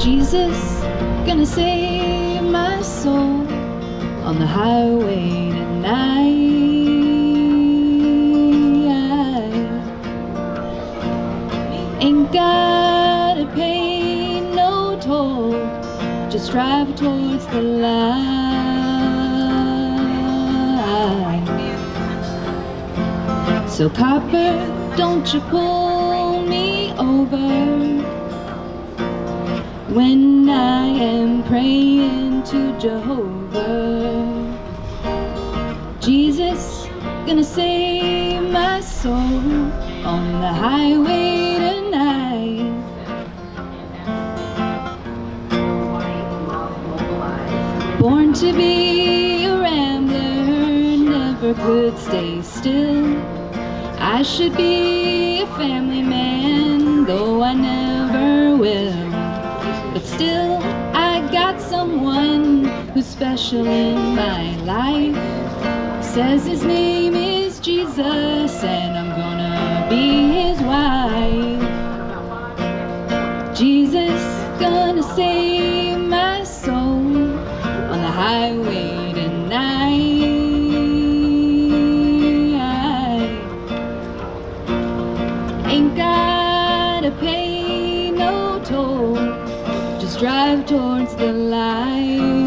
Jesus gonna save my soul on the highway tonight. Ain't gotta pay no toll, just drive towards the light. So copper, don't you pull me over when I am praying to Jehovah. Jesus, gonna save my soul on the highway tonight. Born to be a rambler, never could stay still. I should be a family man, who's special in my life. Says his name is Jesus, and I'm gonna be his wife. Jesus, gonna save my soul on the highway tonight. Ain't gotta pay no toll, just drive towards the light.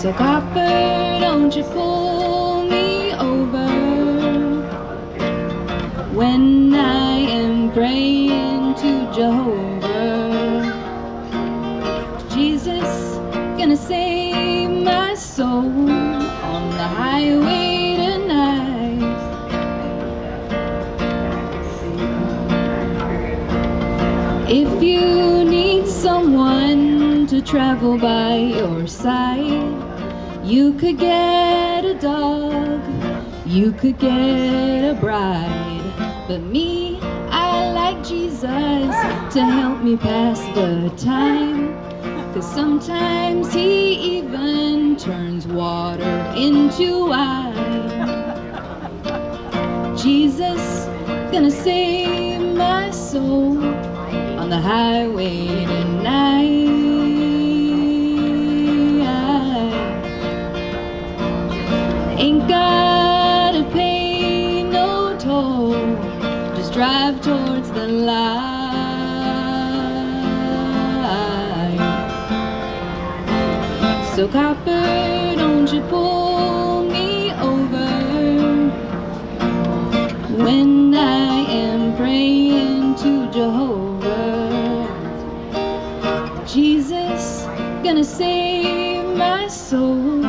So copper, don't you pull me over when I am praying to Jehovah. Jesus, gonna save my soul on the highway tonight. If you need someone to travel by your side, you could get a dog, you could get a bride. But me, I like Jesus to help me pass the time. Cause sometimes he even turns water into wine. Jesus, gonna save my soul on the highway tonight. Drive towards the light. So copper, don't you pull me over when I am praying to Jehovah. Jesus, gonna save my soul